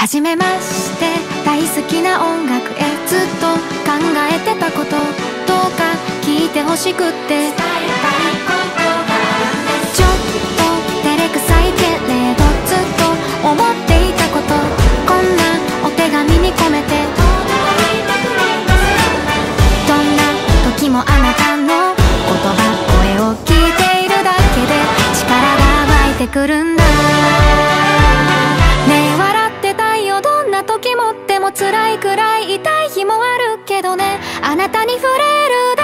初めまして大好きな音楽へずっと考えてたことどうか聞いてほしくって。伝えたいことがちょっと照れくさいけれどずっと思っていたことこんなお手紙に込めて。どんな時もあなたの言葉声を聞いているだけで力が湧いてくるんだ。も辛いくらい痛い日もあるけどね。あなたに触れる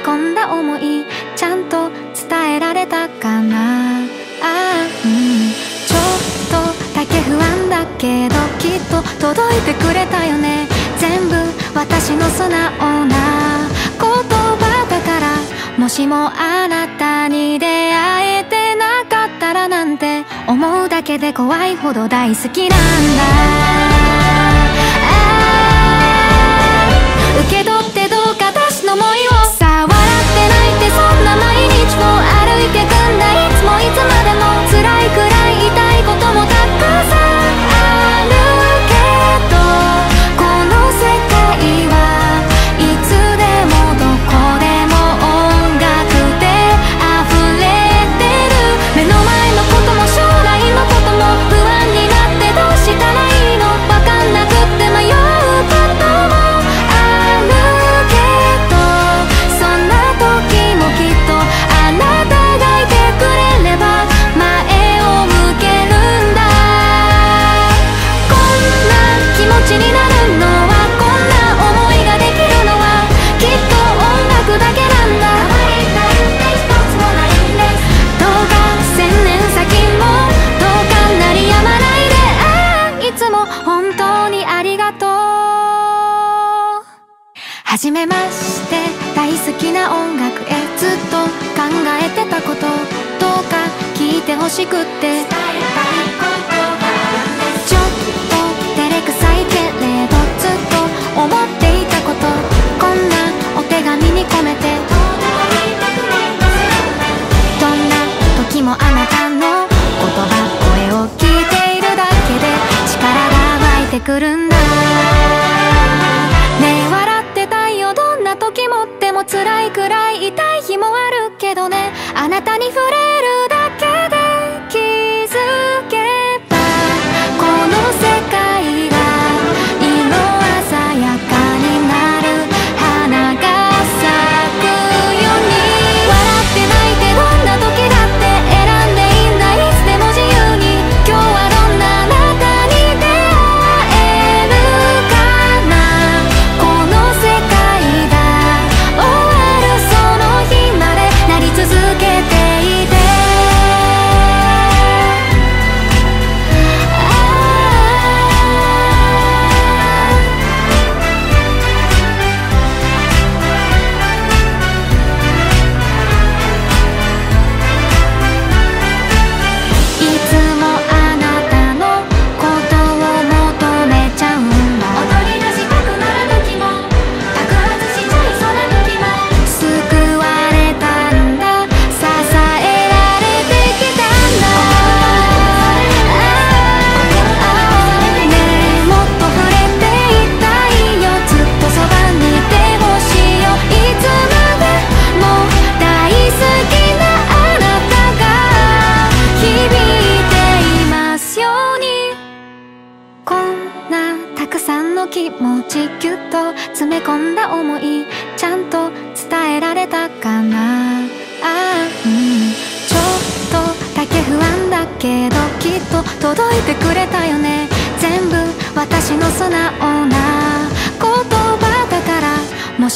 め込んだ思いちゃんと伝えられたかな？ああうん。ちょっとだけ不安だけどきっと届いてくれたよね。全部私の素直な言葉だからもしもあなたに出会えてなかったらなんて思うだけで怖いほど大好きなんだ。受け取ってどうか私の想いをてほしくって。ちょっと照れくさいけれどずっと思っていたこと。こんなお手紙に込めて。どんな時もあなたの言葉声を聞いているだけで。力が湧いてくるんだ。ねえ笑ってたいよ。どんな時もでも辛いくらい痛い日もあるけどね。あなたに触れ。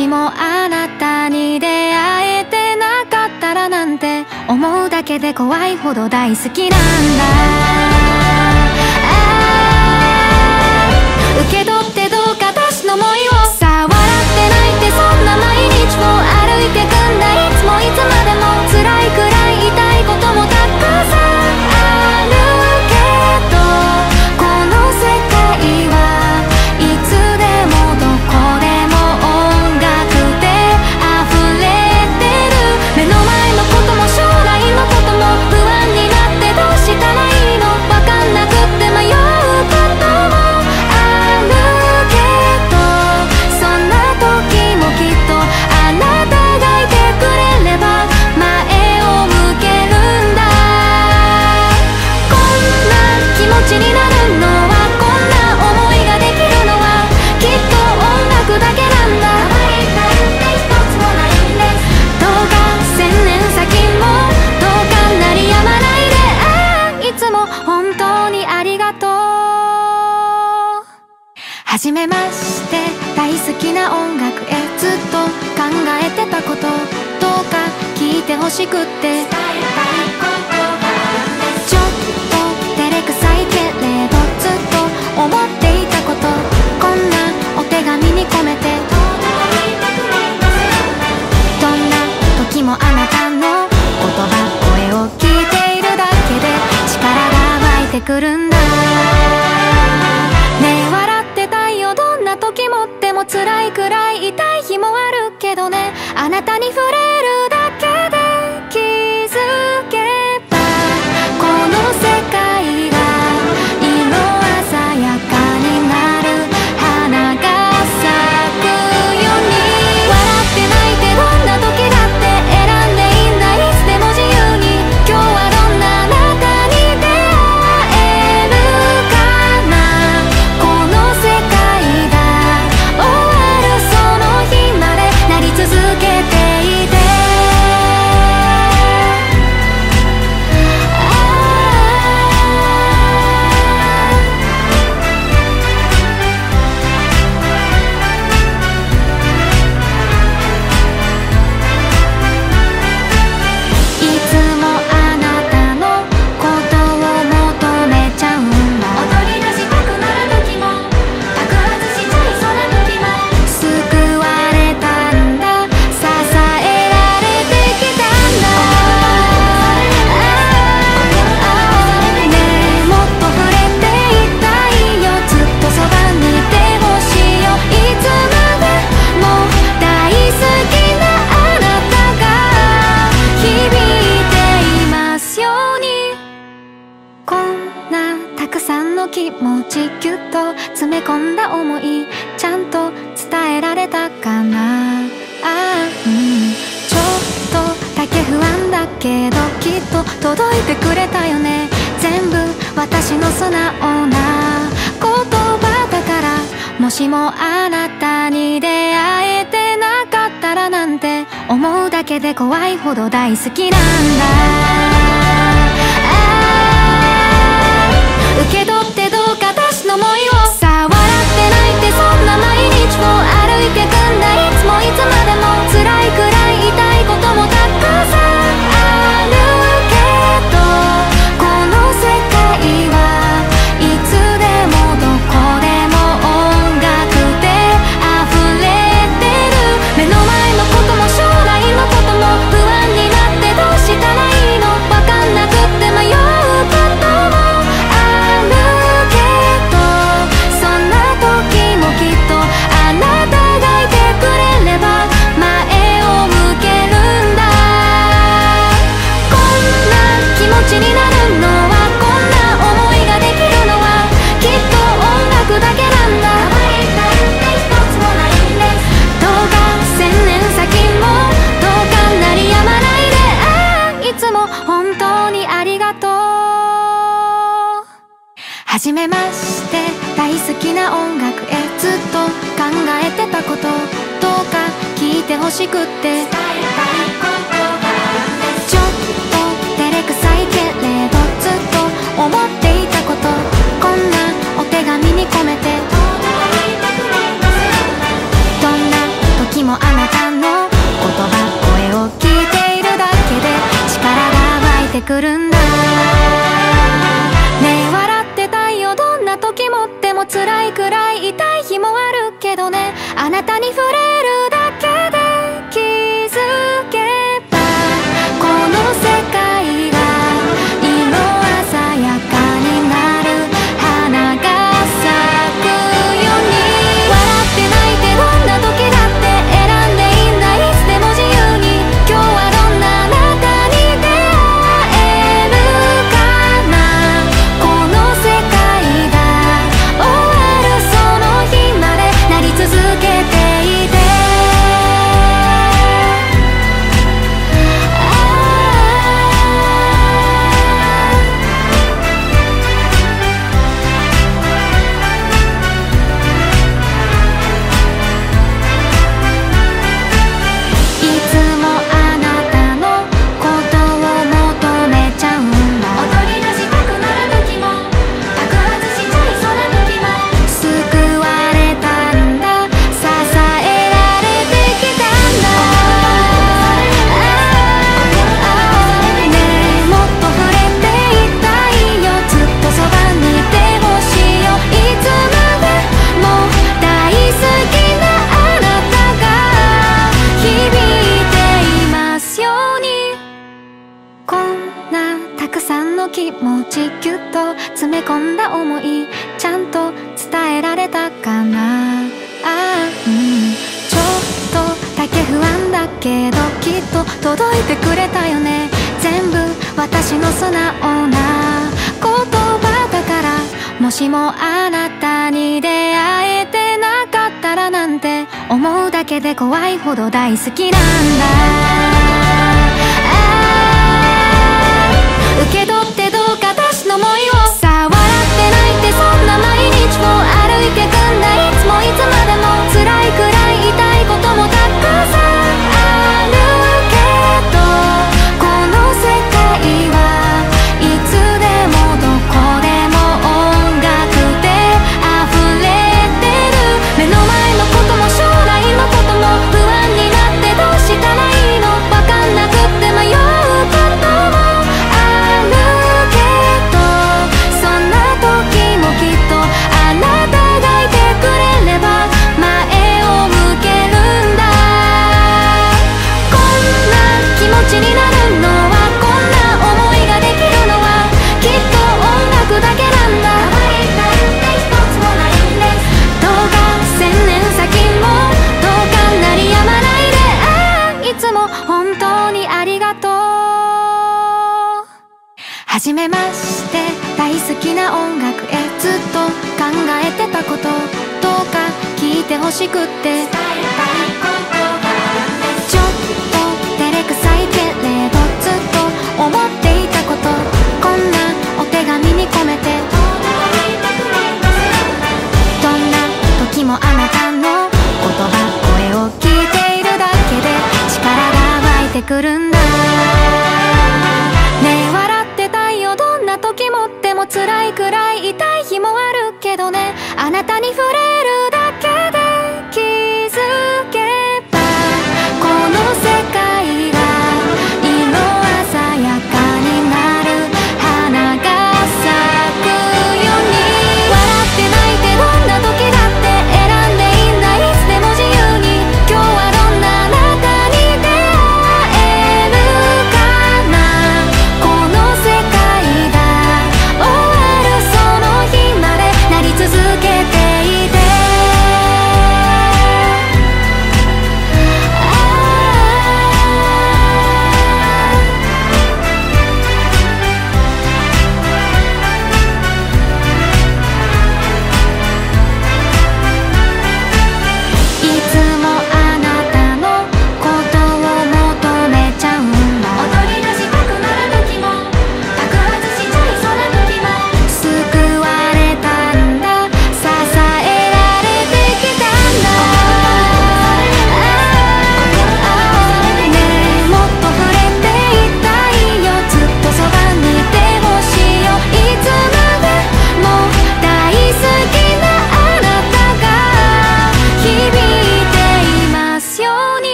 しもあなたに出会えてなかったらなんて思うだけで怖いほど大好きなんだ。受け取ちょっと照れくさいけれどずっと思っていたこと。こんなお手紙に込めて。どんなときもあなたの言葉声を聞いているだけで力が湧いてくるんだ。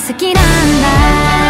好きなんだ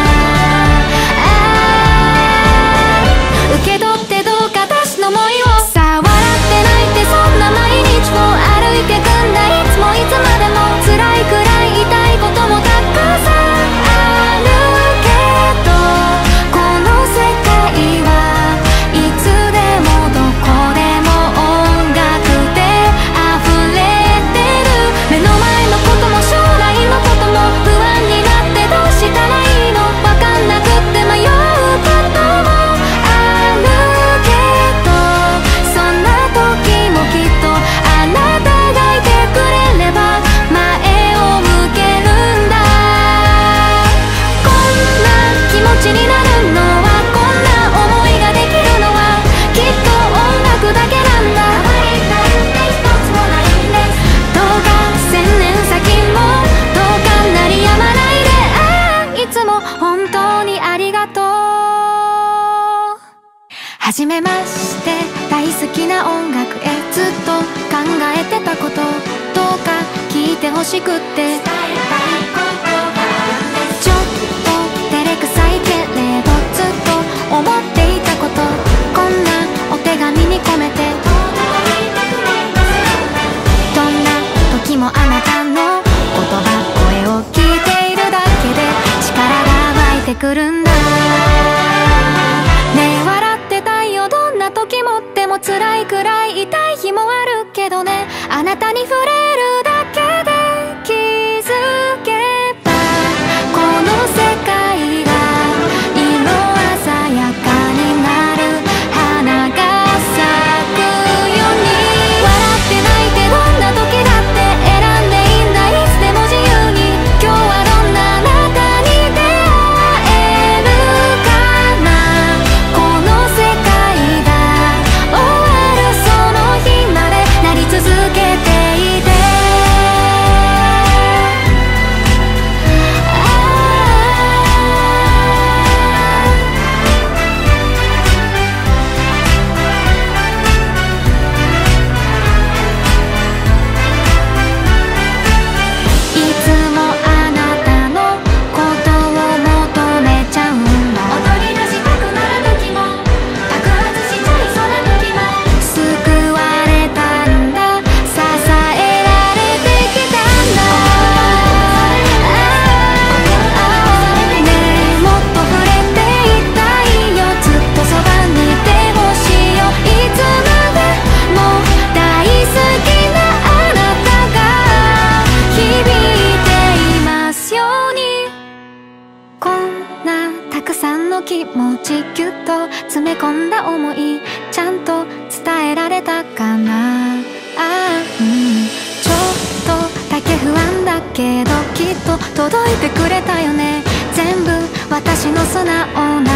くれたよね。全部私の素直な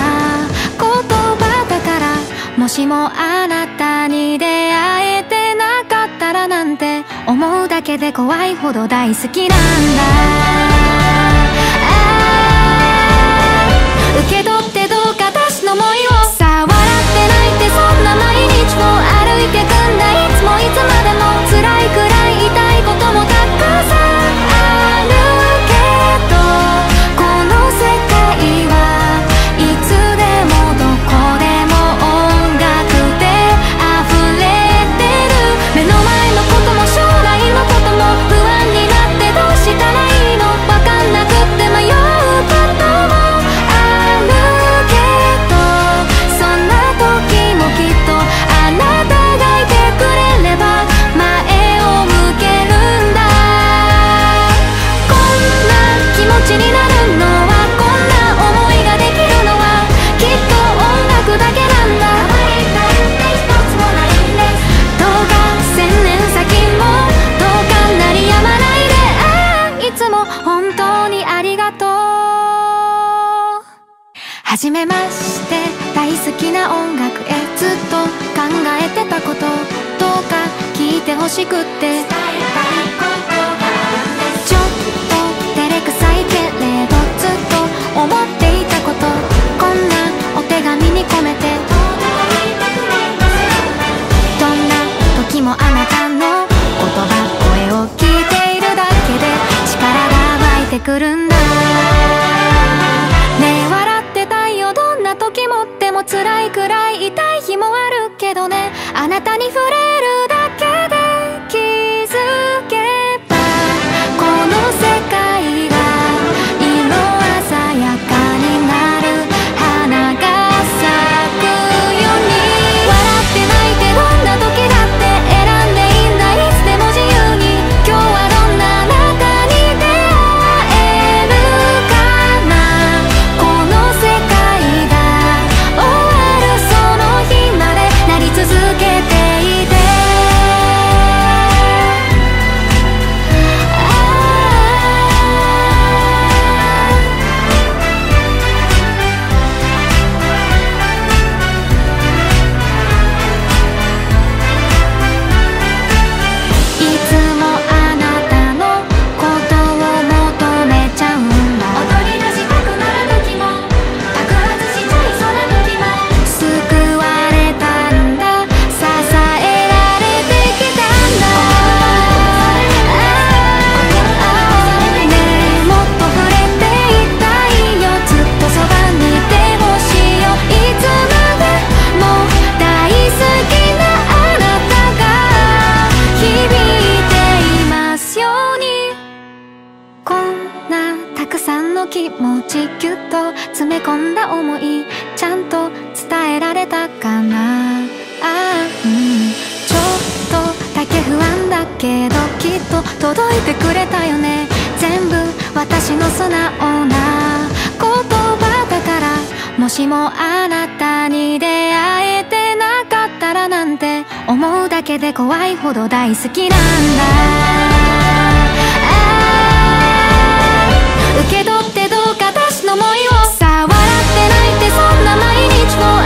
言葉だから。もしもあなたに出会えてなかったらなんて。思うだけで怖いほど大好きなんだ。受け取ってどうか私の思いを。さ笑って泣いてそんな毎日も歩いてくんだ。いつもいつまでも初めまして大好きな音楽へずっと考えてたことどうか聞いてほしくって。ちょっと照れくさいけれどずっと思っていたこと。こんなお手紙に込めて。どんな時もあなたの言葉声を聞いているだけで力が湧いてくるんだ。くらい痛い日もあるけどね。あなたにもあなたに出会えてなかったらなんて思うだけで怖いほど大好きなんだ。受け取ってどうか私の思いをさ笑って泣いてそんな毎日の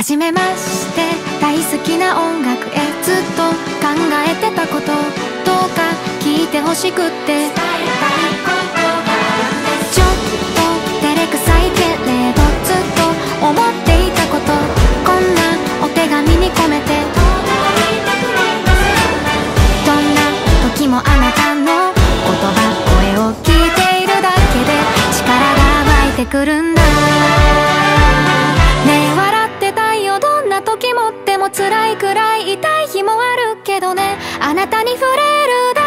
初めまして大好きな音楽へずっと考えてたことどうか聞いてほしくって。ちょっと照れくさいけれどずっと思っていたことこんなお手紙に込めて。どんな時もあなたの言葉声を聞いているだけで力が湧いてくるんだ。辛いくらい痛い日もあるけどね。あなたに触れるだ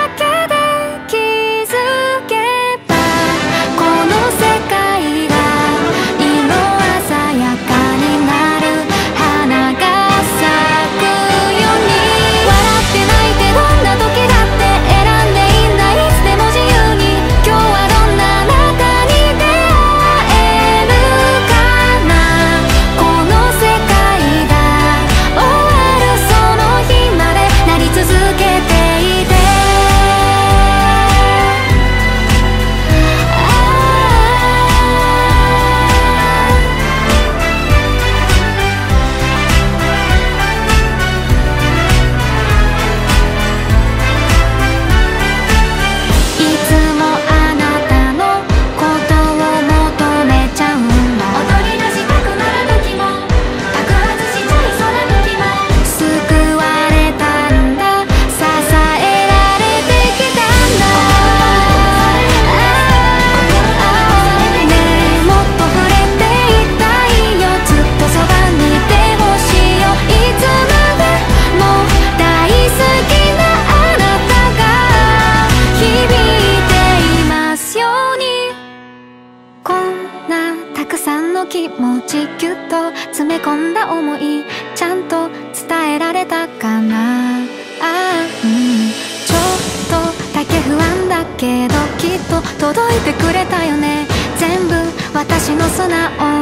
届いてくれたよね。全部私の素直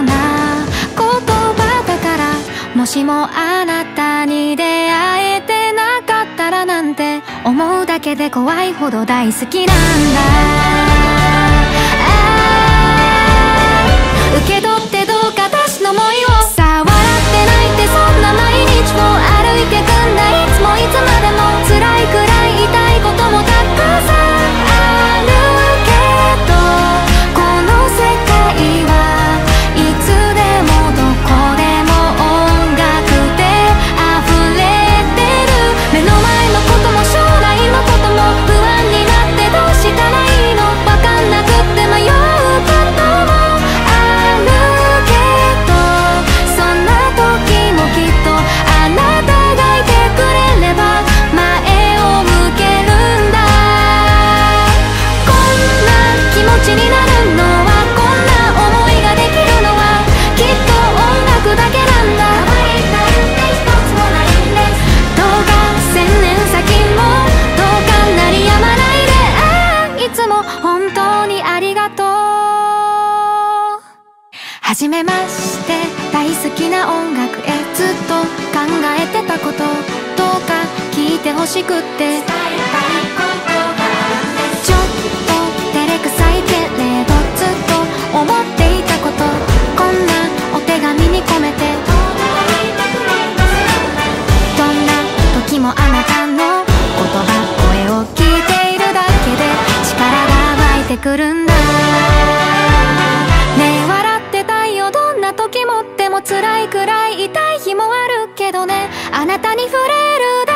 な言葉だから。もしもあなたに出会えてなかったらなんて。思うだけで怖いほど大好きなんだ。受け取ってどうか私の思いを。さあ笑って泣いてそんな毎日を歩いてくんだ。いつもいつまでも好きな音楽へずっと考えてたことどうか聞いてほしくって。ちょっと照れくさいけれどずっと思っていたことこんなお手紙に込めて。どんな時もあなたの言葉声を聞いているだけで力が湧いてくるんだ。も辛いくらい痛い日もあるけどね。あなたに触れるだ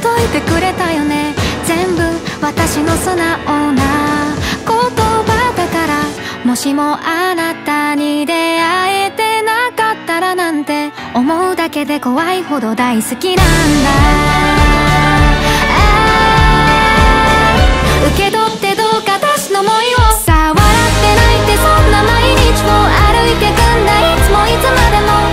届いてくれたよね。全部私の素直な言葉だから。もしもあなたに出会えてなかったらなんて。思うだけで怖いほど大好きなんだ。受け取ってどうか私の思いを。さあ笑って泣いてそんな毎日を歩いてくんだ。いつもいつまでも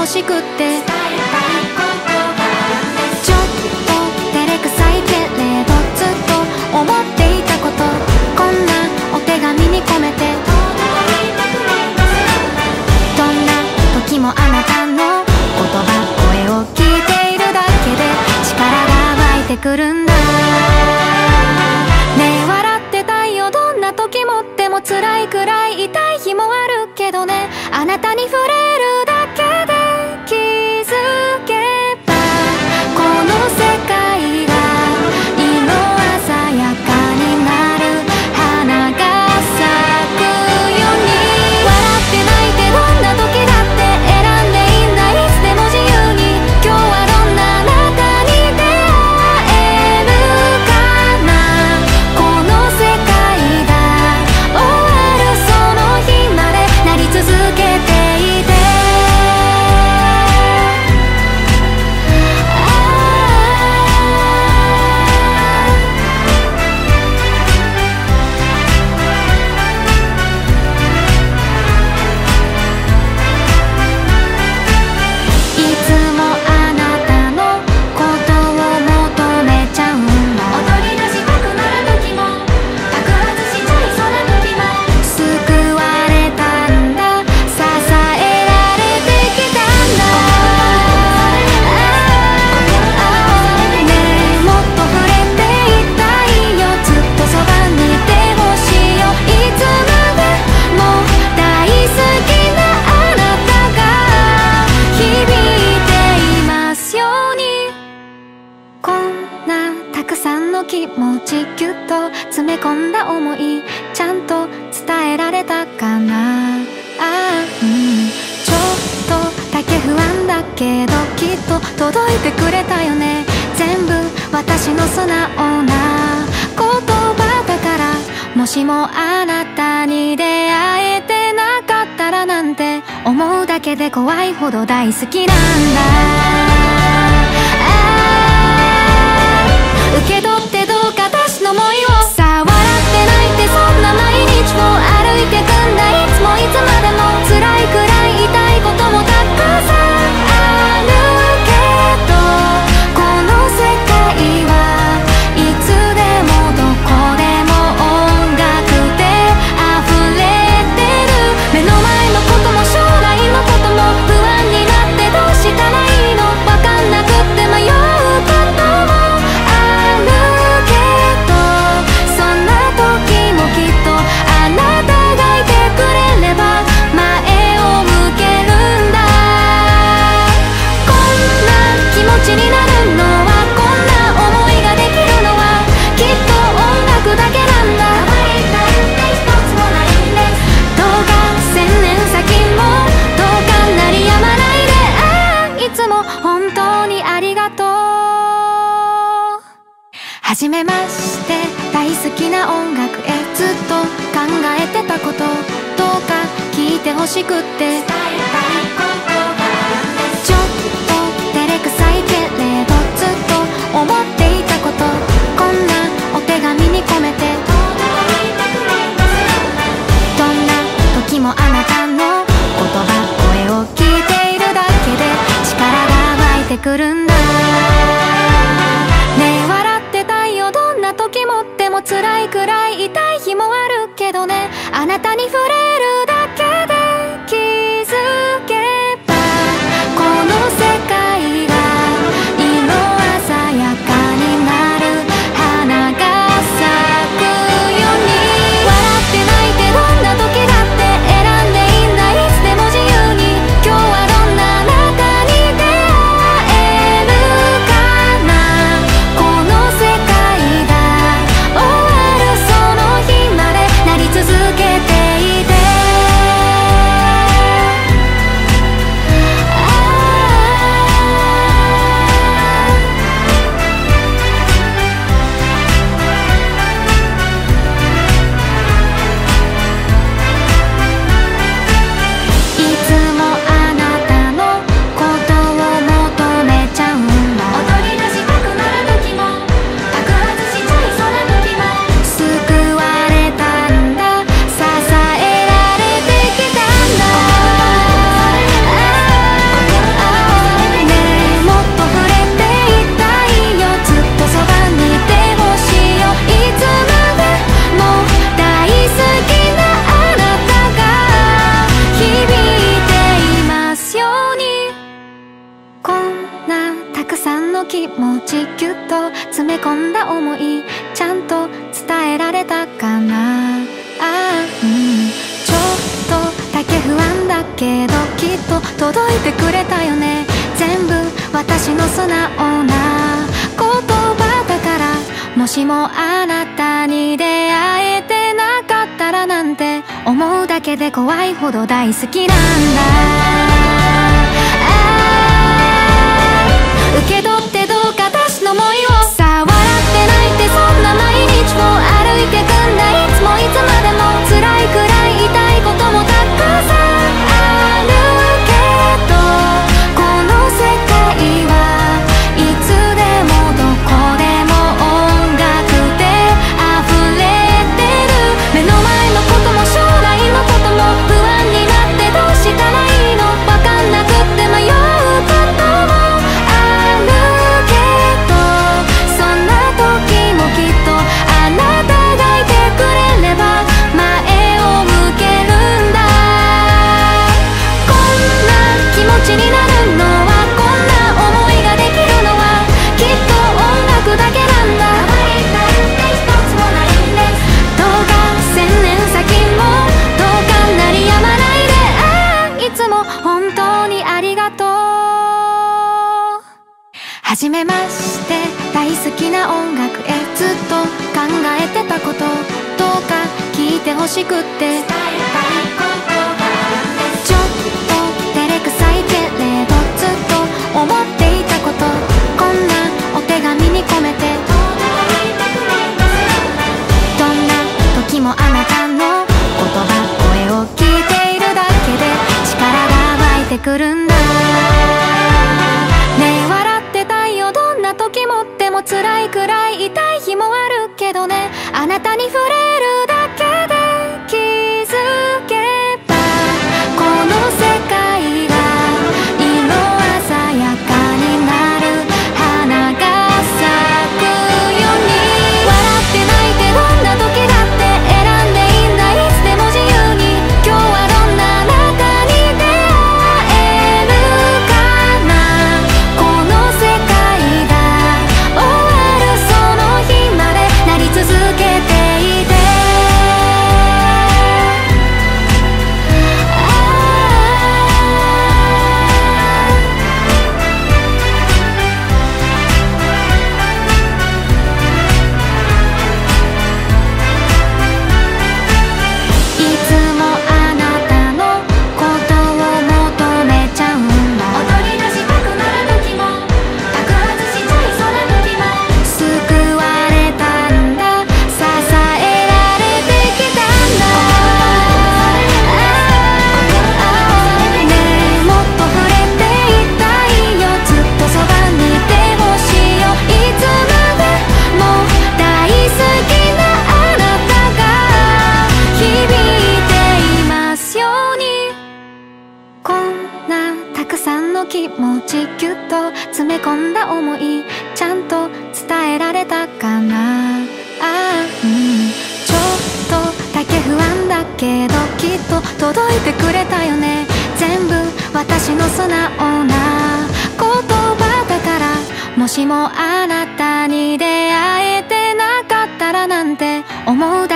ちょっと照れくさいけれどずっと思っていたこと。こんなお手紙に込めて。どんなときもあなたの言葉声を聞いているだけで力がわいてくるんだ。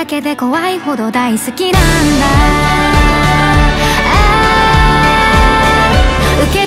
けで怖いほど大好きなんだ。受け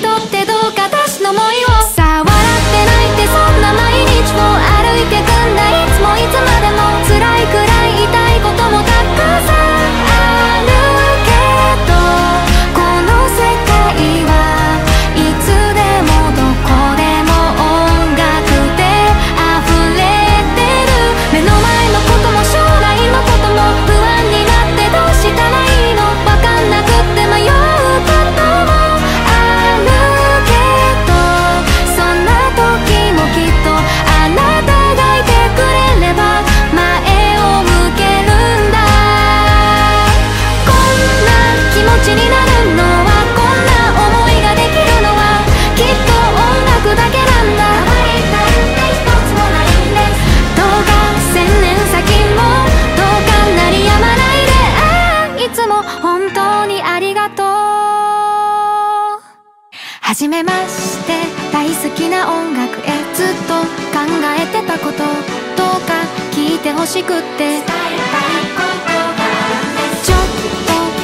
ちょっと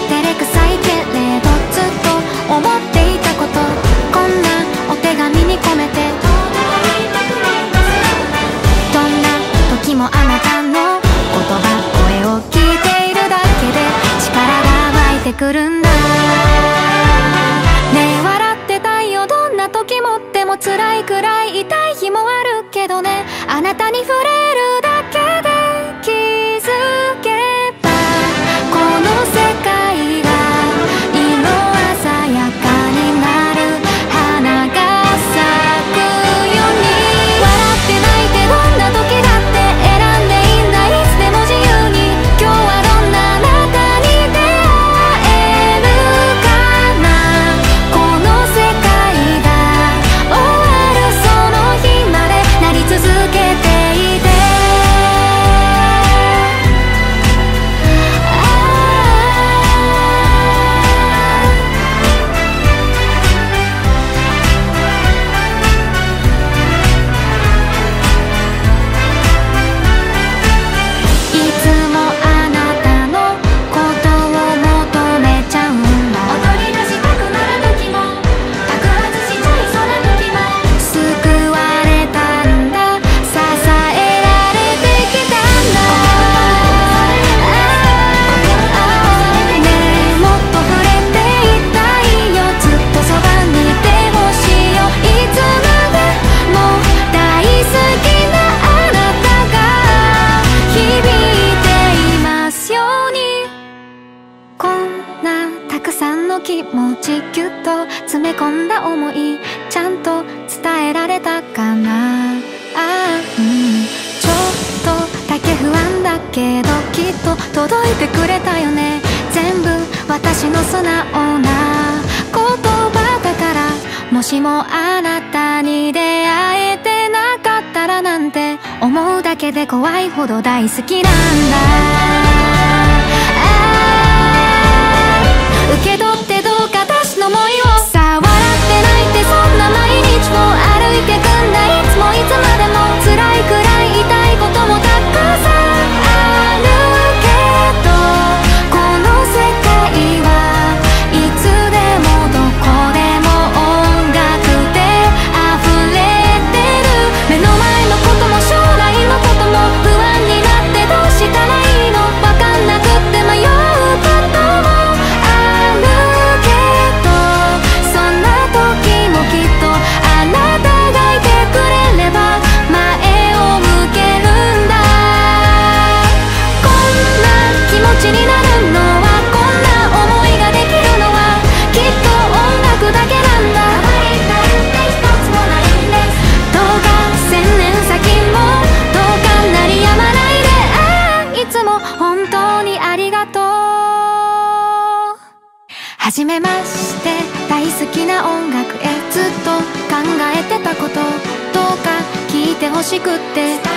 照れくさいけれどずっと思っていたこと。こんなお手紙に込めて。どんなときもあなたの言葉声を聞いているだけで力が湧いてくるんだ。よね。全部私の素直な言葉だから。もしもあなたに出会えてなかったらなんて思うだけで怖いほど大好きなんだ。受け取ってどうか私の思いをしくって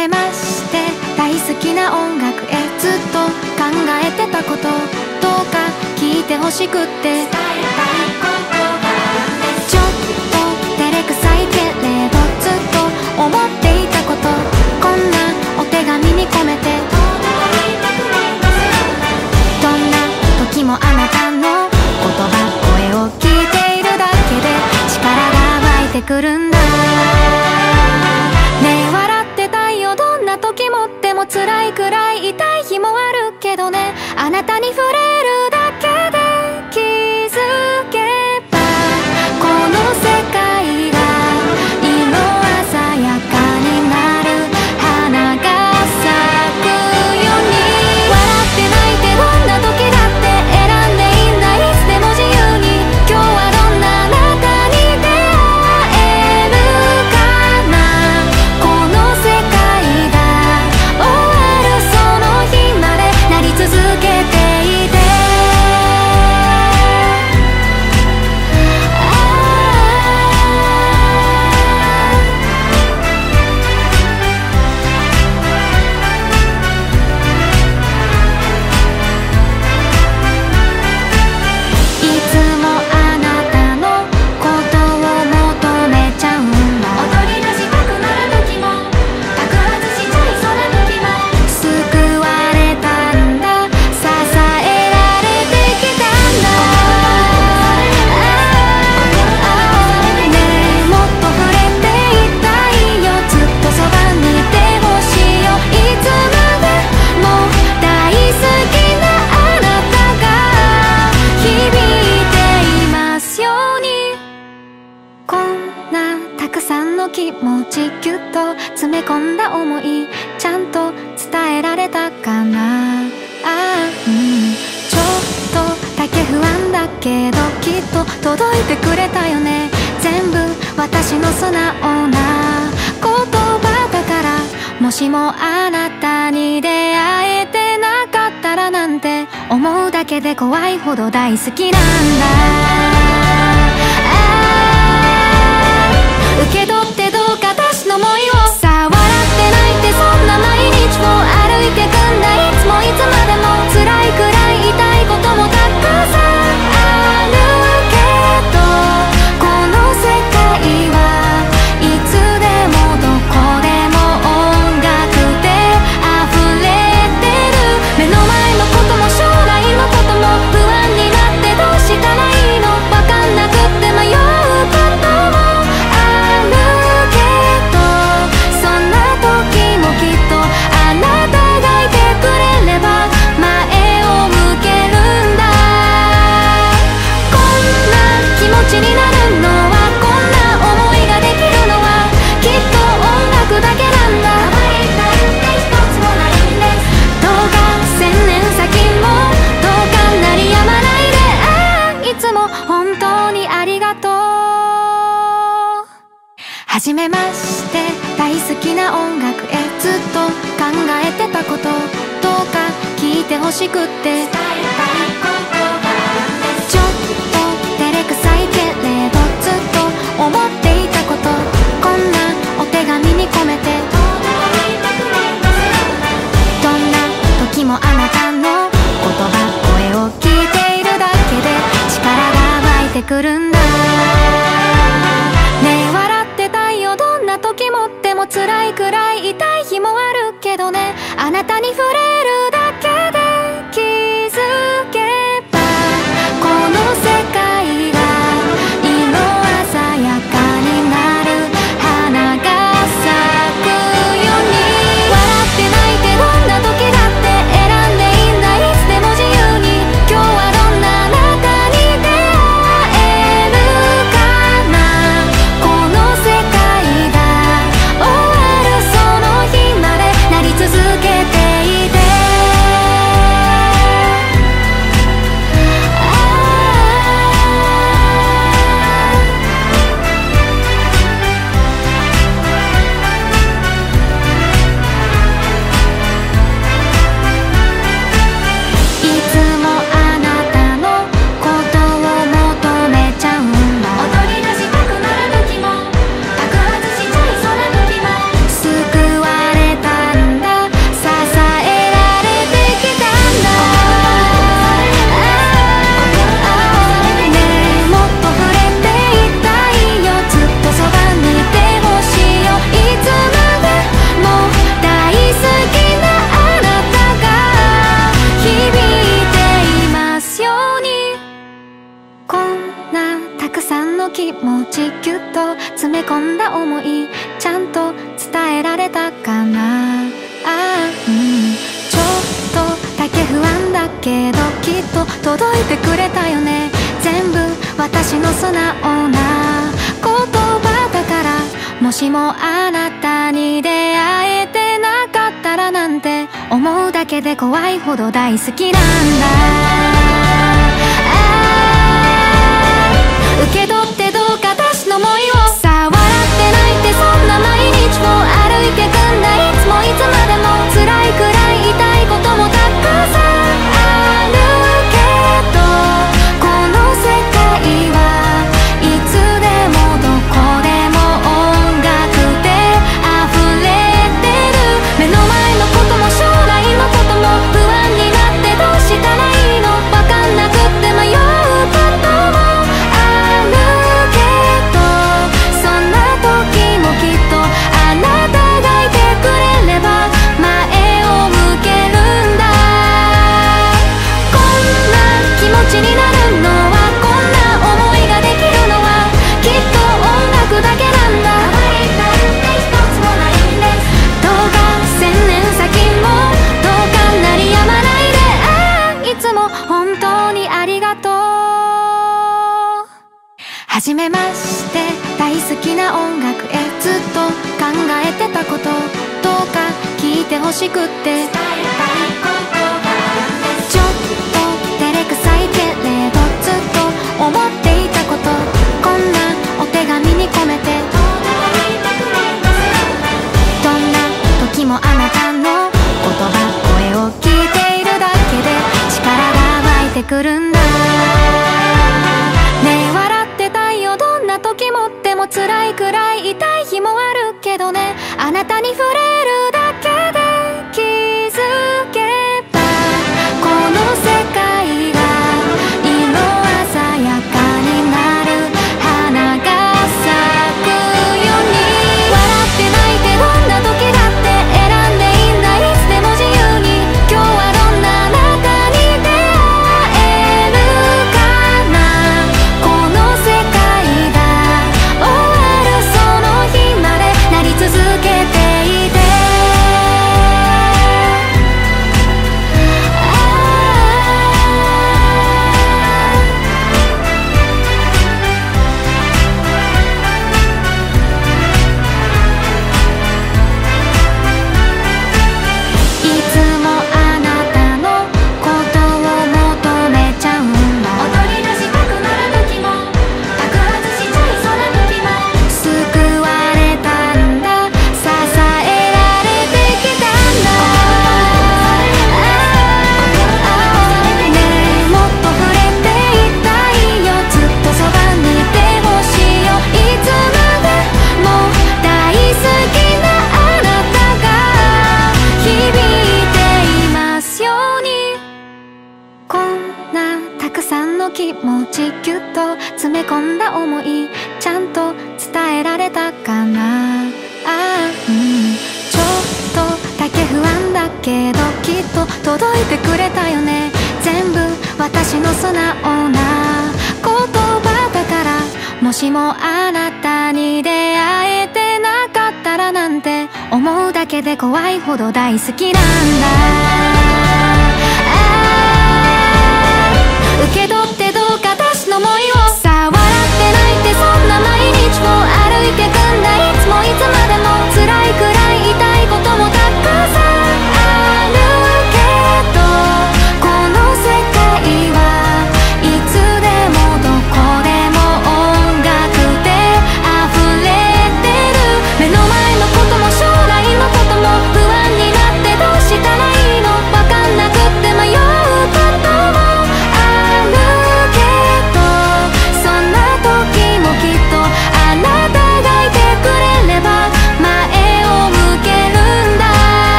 めまして大好きな音楽へずっと考えてたことどうか聞いてほしくって。ちょっと照れくさいけれどずっと思っていたことこんなお手紙に込めて。どんな時もあなたの言葉声を聞いているだけで力が湧いてくるんだ。辛いくらい痛い日もあるけどね。あなたに触れる素直な言葉だからもしもあなたに出会えてなかったらなんて思うだけで怖いほど大好きなんだ。受け取ってどうか私の思いをじめまして大好きな音楽へずっと考えてたことどうか聞いてほしくって。ちょっと照れくさいけれどずっと思っていたことこんなお手紙に込めて。どんな時もあなたの言葉声を聞いているだけで力が湧いてくるんだ。辛いくらい痛い日もあるけどね。あなたに触れるしもあなたに出会えてなかったらなんて思うだけで怖いほど大好きなんだ。受け取ってどうか私の思いを。さ笑って泣いてそんな毎日も歩いてくんだ。いつもいつまでも初めまして大好きな音楽へずっと考えてたことどうか聞いてほしくって。ちょっと照れくさいけれどずっと思っていたこと。こんなお手紙に込めて。どんな時もあなたの言葉声を聞いているだけで力が湧いてくるんだ。辛いくらい痛い日もあるけどね。あなたに触れる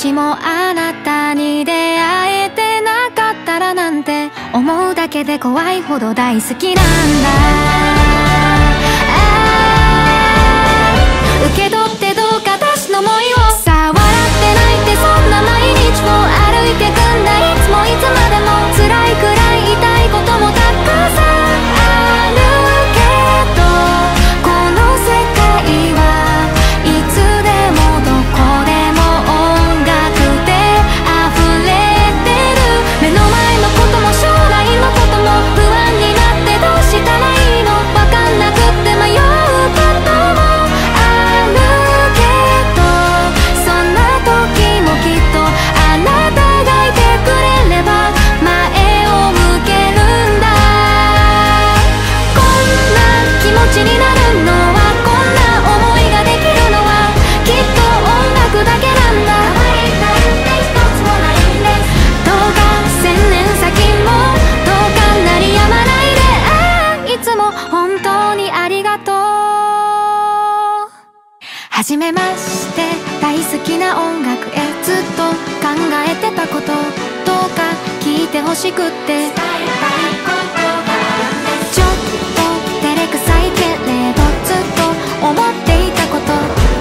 しもあなたに出会えてなかったらなんて思うだけで怖いほど大好きなんだ。受け取ってどうか私の思いを。さ笑って泣いてそんな毎日を歩いてくんだ。いつもいつまでも辛いくらいじめまして大好きな音楽へずっと考えてたことどうか聞いてほしくって。伝えたいことがちょっと照れくさいけれどずっと思っていたこと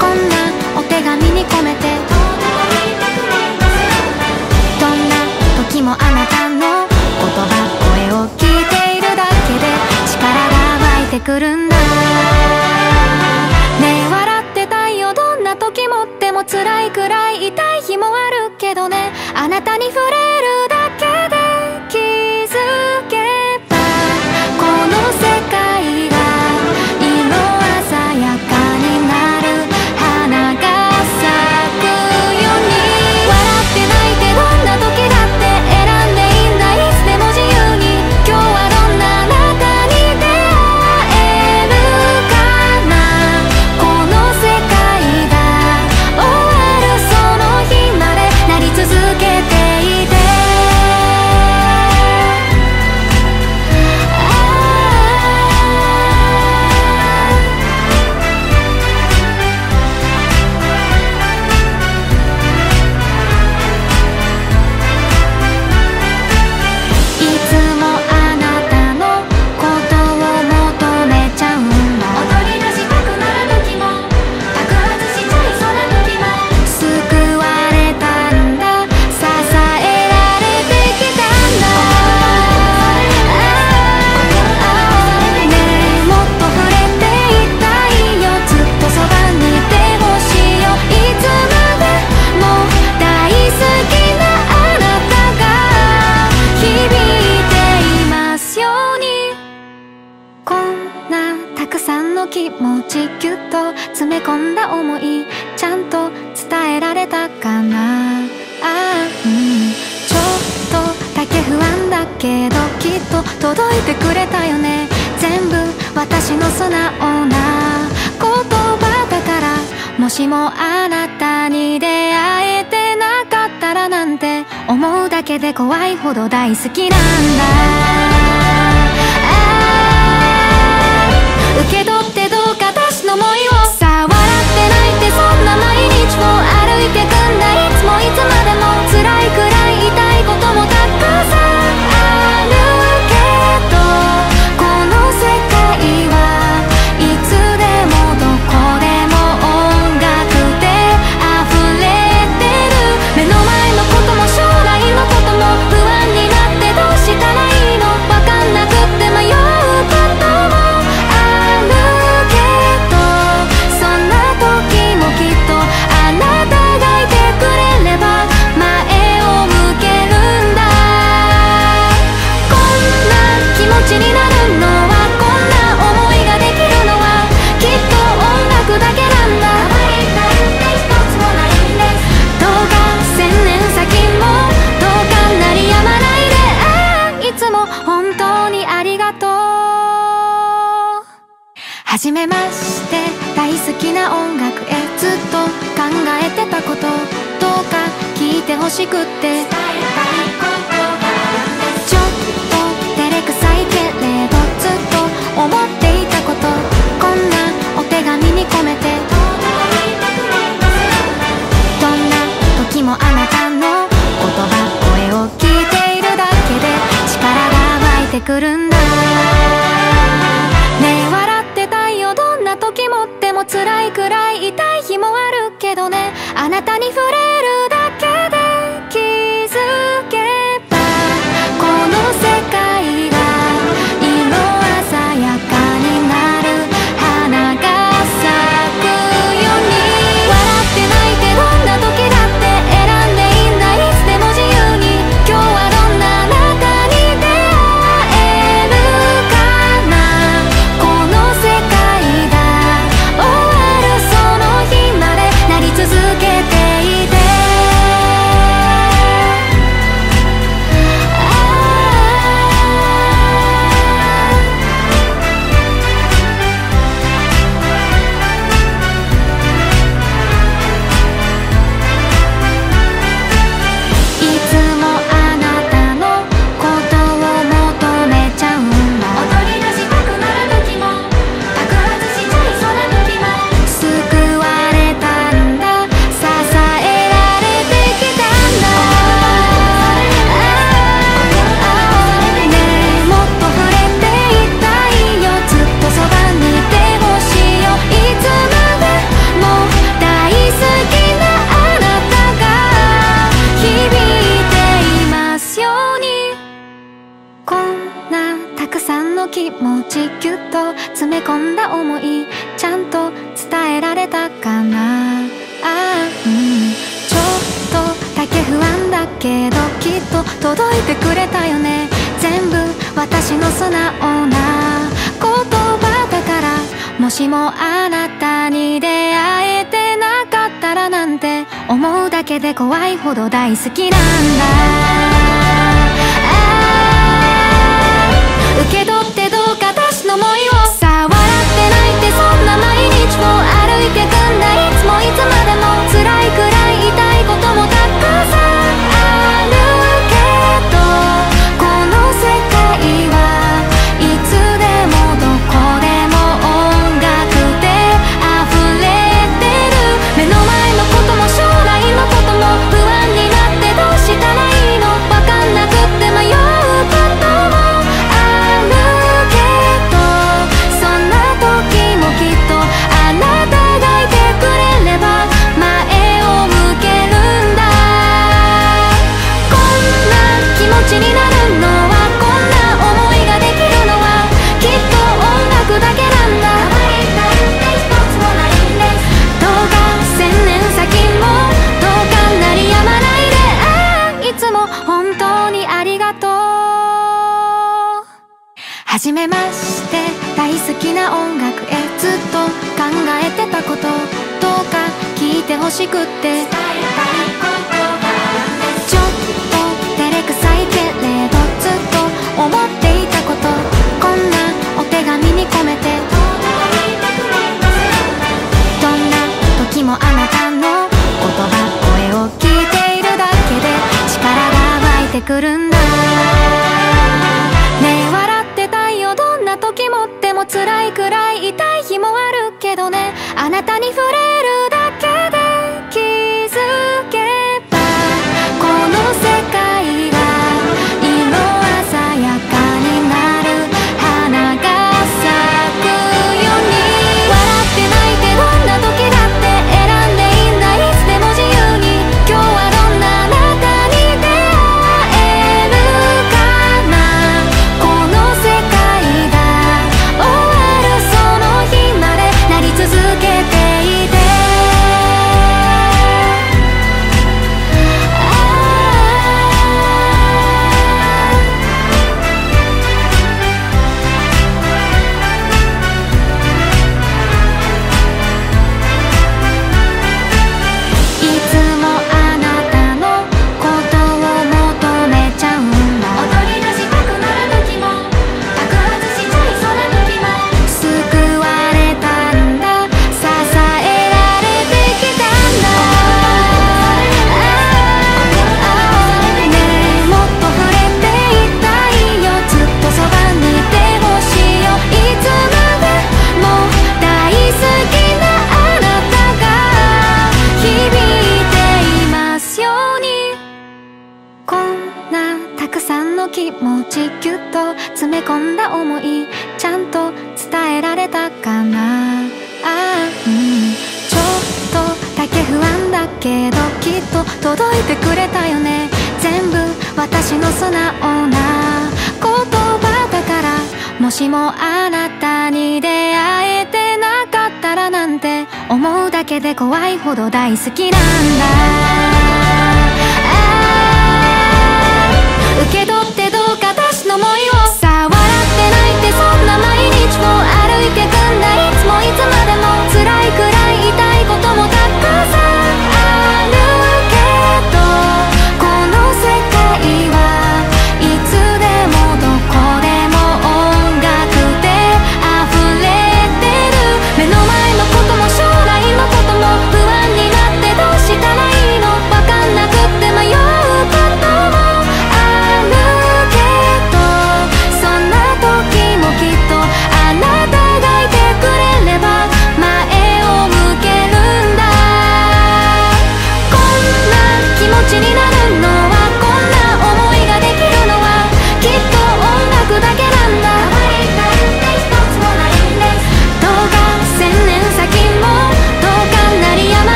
こんなお手紙に込めて届いて。どんな時もあなたの言葉声を聞いているだけで力が湧いてくるんだ。暗い暗い痛い日もあるけどね。あなた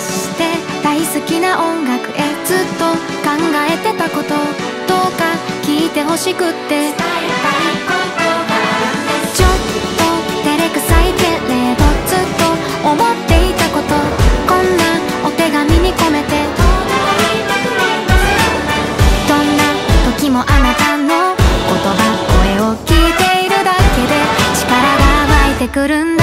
して大好きな音楽へずっと考えてたこととか、聞いてほしくって。ちょっと照れくさいけれどずっと思っていたことこんなお手紙に込めて。どんな時もあなたの言葉声を聞いているだけで力が湧いてくるんだ。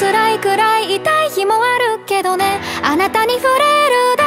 辛いくらい痛い日もあるけどね。あなたに触れるだ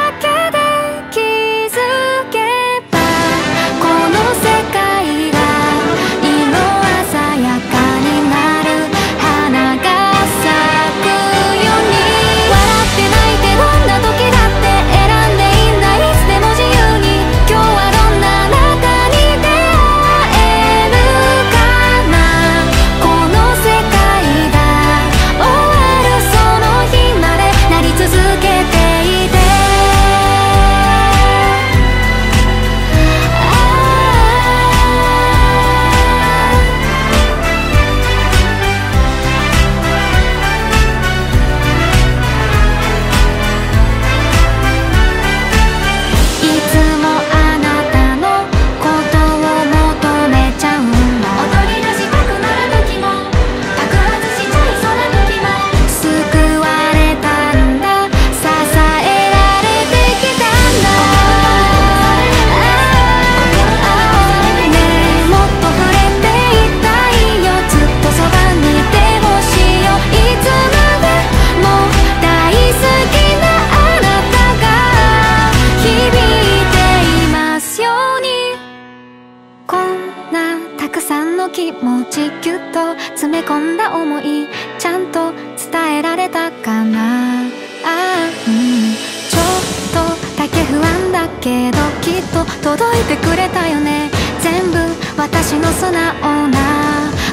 素直な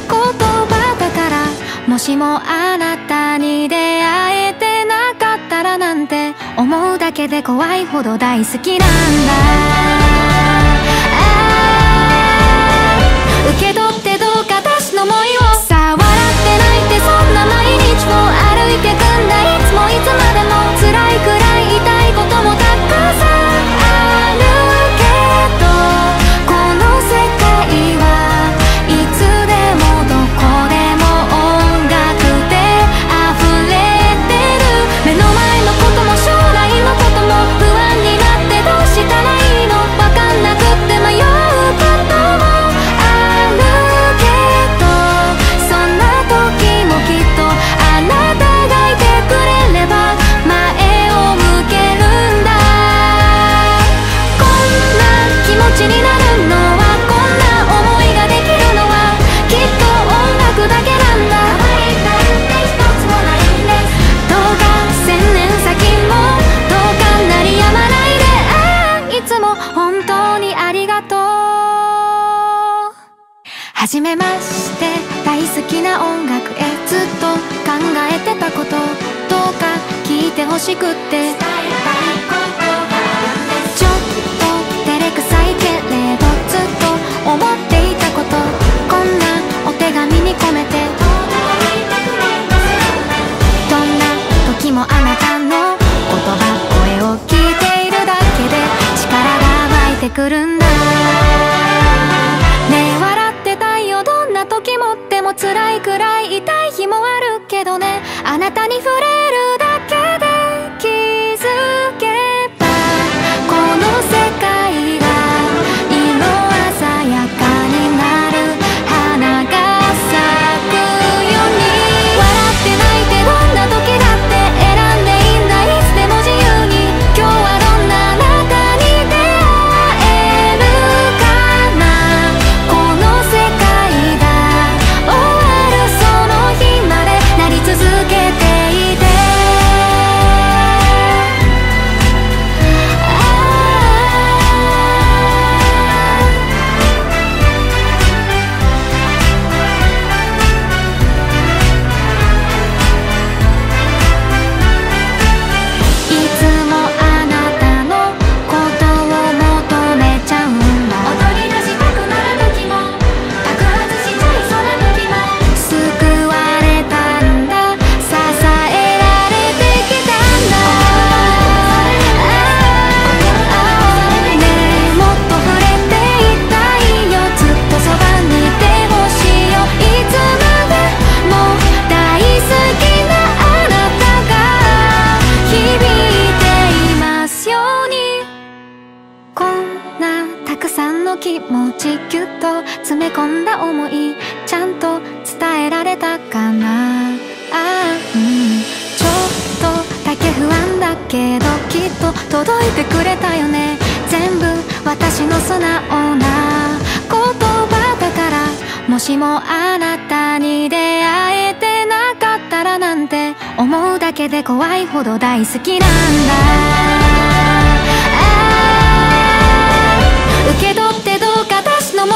言葉だからもしもあなたに出会えてなかったらなんて思うだけで怖いほど大好きなんだ。あー受け取ってどうか私の想いを。さあ笑って泣いてそんな毎日を歩いてくんだ。いつもいつまでもじめまして大好きな音楽へずっと考えてたことどうか聞いてほしくって。ちょっと照れくさいけれどずっと思っていたことこんなお手紙に込めて。どんな時もあなたの言葉声を聞いているだけで力が湧いてくるんだ。辛いくらい痛い日もあるけどね。あなたに触れる素直な言葉だからもしもあなたに出会えてなかったらなんて思うだけで怖いほど大好きなんだ。受け取ってどうか私のも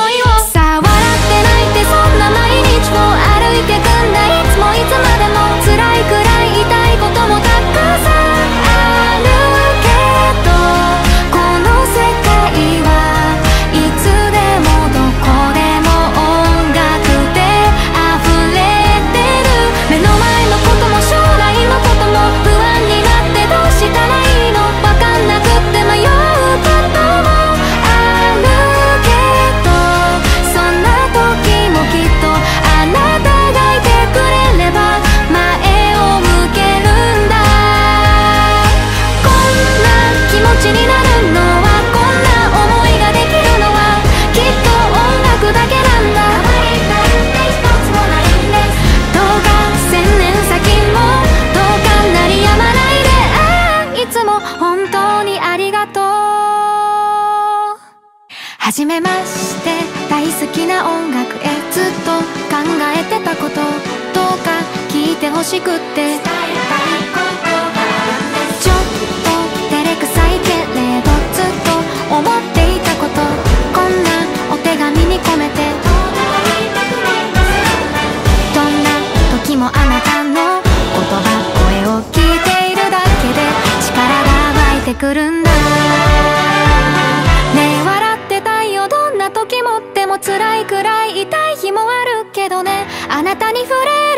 じめまして大好きな音楽へずっと考えてたことどうか聞いてほしくって。ちょっと照れくさいけれどずっと思っていたことこんなお手紙に込めて。どんな時もあなたの言葉声を聞いているだけで力が湧いてくるんだ。辛いくらい痛い日もあるけどね。あなたに触れ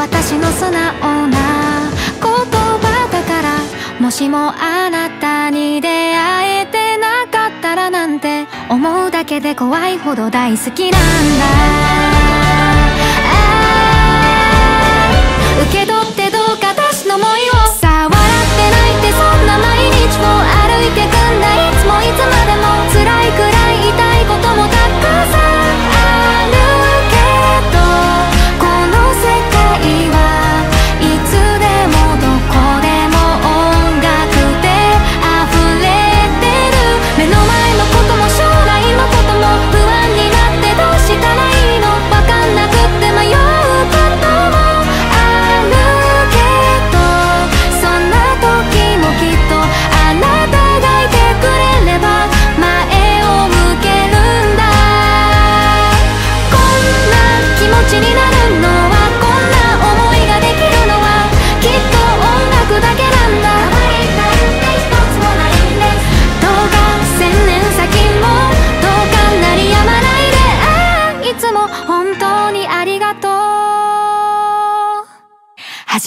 私の素直な言葉だからもしもあなたに出会えてなかったらなんて思うだけで怖いほど大好きなんだ。受け取ってどうか私の思いを。さあ笑って泣いてそんな毎日を歩いてくんだ。いつもいつまでも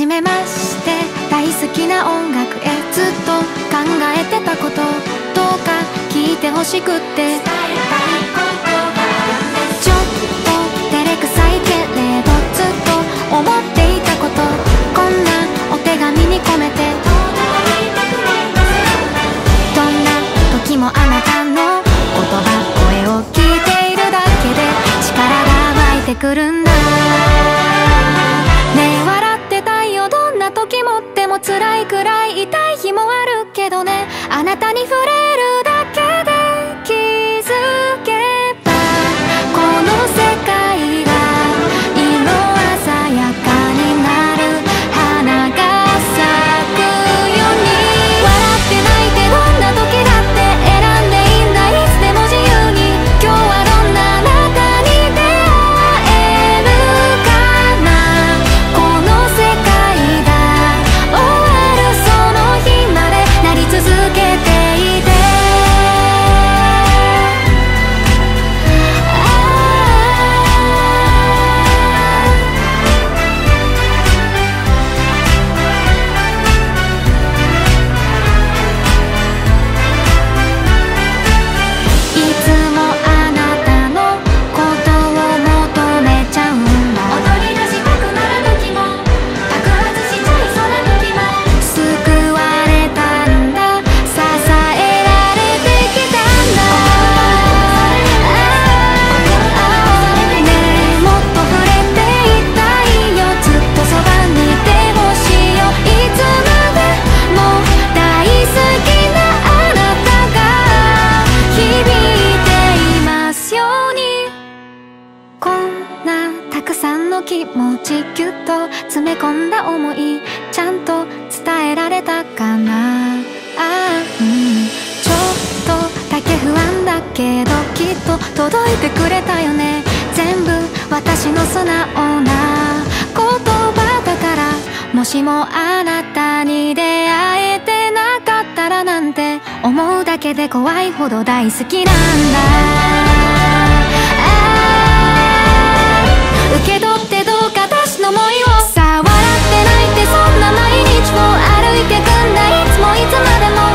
じめまして大好きな音楽へずっと考えてたことどうか聞いてほしくって。ちょっと照れくさいけれどずっと思っていたことこんなお手紙に込めて。どんな時もあなたの言葉声を聞いているだけで力が湧いてくるんだ。辛いくらい痛い日もあるしもあなたに出会えてなかったらなんて思うだけで怖いほど大好きなんだ。受け取ってどうか私の思いを。さあ笑って泣いてそんな毎日を歩いてくんだ。いつもいつまでも